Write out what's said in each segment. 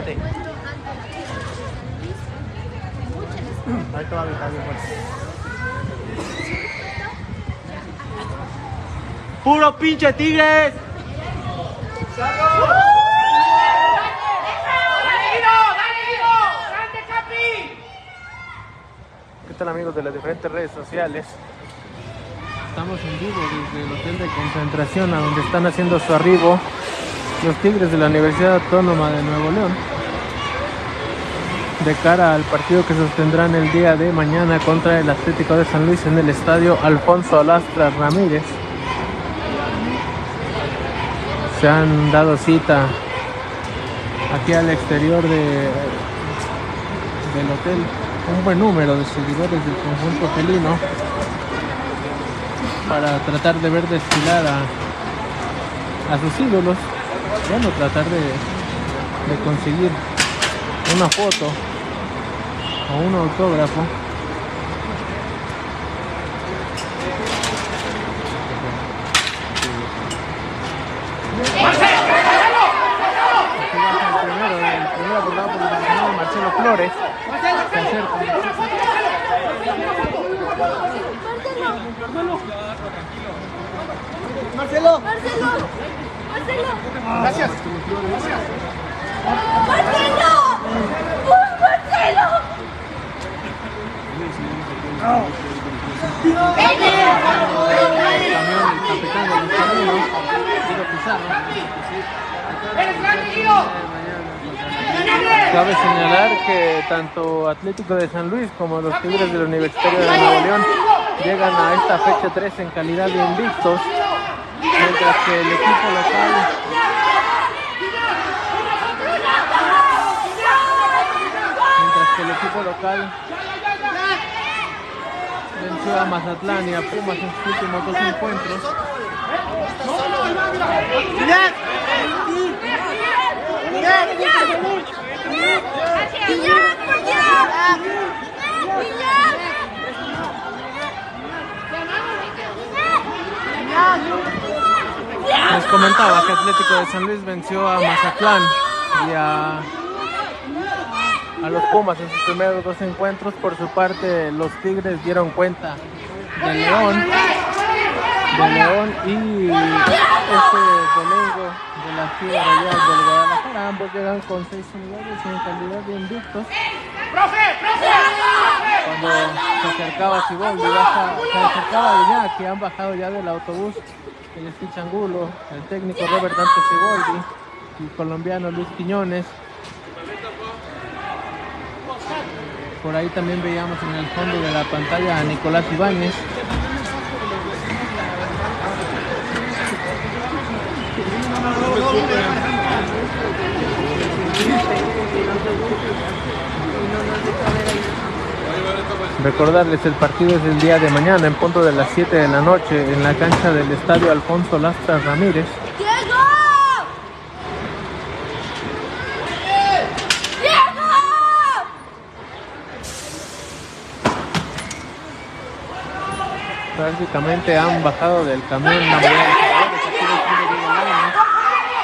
Ate. Ahí te va a avisar bien fuerte. ¡Puro pinche tigres! ¿Qué tal amigos de las diferentes redes sociales? Estamos en vivo desde el hotel de concentración a donde están haciendo su arribo los Tigres de la Universidad Autónoma de Nuevo León de cara al partido que sostendrán el día de mañana contra el Atlético de San Luis en el estadio Alfonso Alastra Ramírez. Se han dado cita aquí al exterior de, del hotel. Un buen número de seguidores del conjunto felino para tratar de ver desfilar a, a sus ídolos. Bueno, tratar de, de conseguir una foto o un autógrafo Marcelo Flores. Se acerca. Marcelo. Marcelo. Marcelo. Gracias. Marcelo. ¡Uh, Marcelo. También el capitán de los caminos, Guido Cabe señalar que tanto Atlético de San Luis como los Tigres del Universitario de Nuevo León llegan a esta fecha 3 en calidad de invictos, mientras que el equipo local mientras que el equipo local venció a Mazatlán y a Pumas en sus últimos dos encuentros. Les comentaba que Atlético de San Luis venció a Mazatlán y a, a los Pumas en sus primeros dos encuentros. Por su parte, los Tigres dieron cuenta de León, de León y este domingo de la Fiera Real del Guadalajara. Ambos llegan con seis unidades en calidad de invictos. Cuando se acercaba Siboldi, baja, se acercaba ya que han bajado ya del autobús el Stitch Angulo, el técnico Robert Dante Siboldi, el colombiano Luis Quiñones. Por ahí también veíamos en el fondo de la pantalla a Nicolás Ibáñez. Recordarles, el partido es el día de mañana en punto de las 7 de la noche en la cancha del Estadio Alfonso Lastra Ramírez. Prácticamente han bajado del camión la mayoría de los jugadores. Aquí lo tiene Diego Lainez,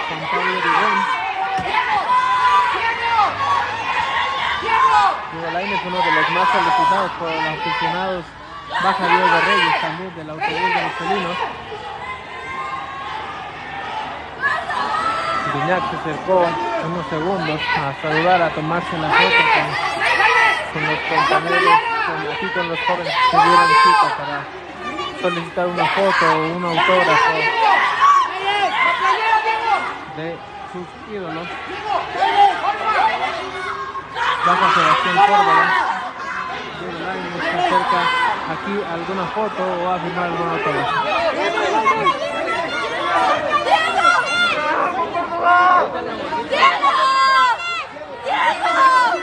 Juan Pablo Origón. Diego Lainez, uno de los más solicitados por los aficionados. Baja Diego Reyes también del autobús de los felinos. Guiñac se acercó unos segundos a saludar, a tomarse la foto con, los compañeros, con- aquí con los jóvenes que dieron cita para solicitar una foto o un autógrafo de sus ídolos. Baja Sebastián Córdoba. Diego se acerca aquí alguna foto o a firmar algún autógrafo. ¡Diego! ¡Diego!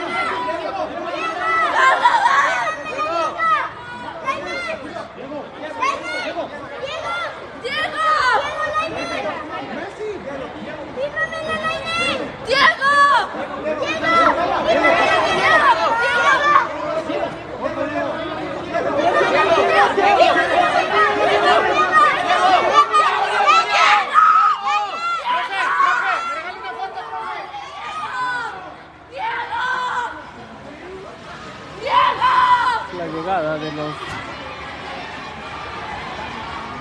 La llegada de los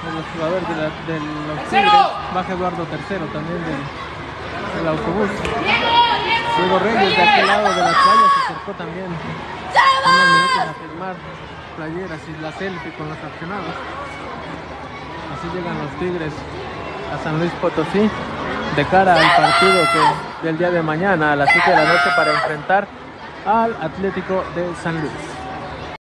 de los jugadores de, la, de los Tigres. Baja Eduardo III también del, del autobús. Diego Reyes de aquel lado de la playa se acercó también unos minutos a firmar playeras y la selfie con los accionados. Así llegan los Tigres a San Luis Potosí de cara al partido que, del día de mañana a las 7 de la noche para enfrentar al Atlético de San Luis.